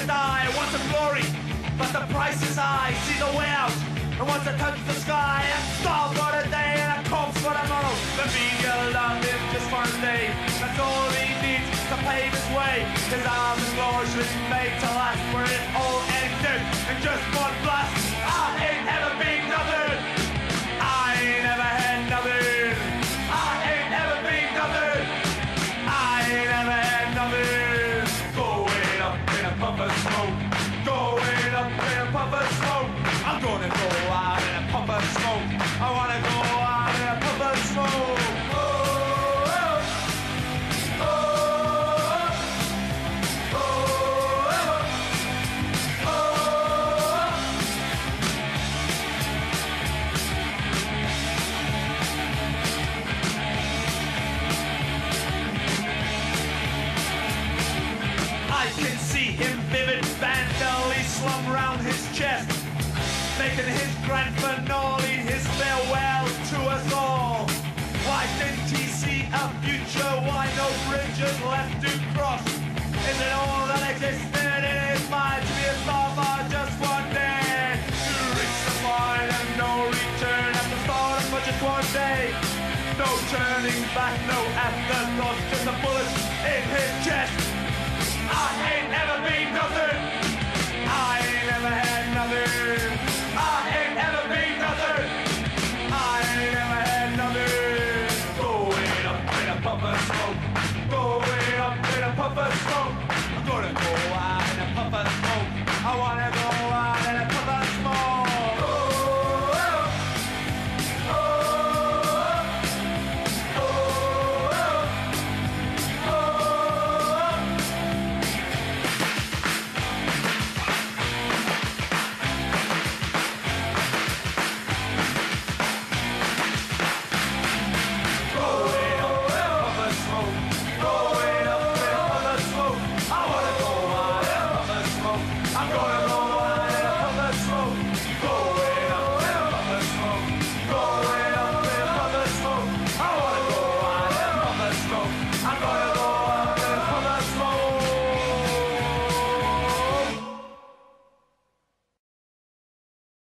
to die, wants some glory, but the price is high. See the way out, and wants to touch the sky. And starve for the day, and a corpse for tomorrow. The media love him just one day. That's all he needs to pave his way. His arms and glory should be made to last, where it all ended in just one blast. Slung round his chest, making his grand finale, his farewell to us all. Why didn't he see a future? Why no bridges left to cross? Is it all that existed in his mind to be a star for just one day? To reach the point of no return after starting for just one day. No turning back, no afterthoughts, just a full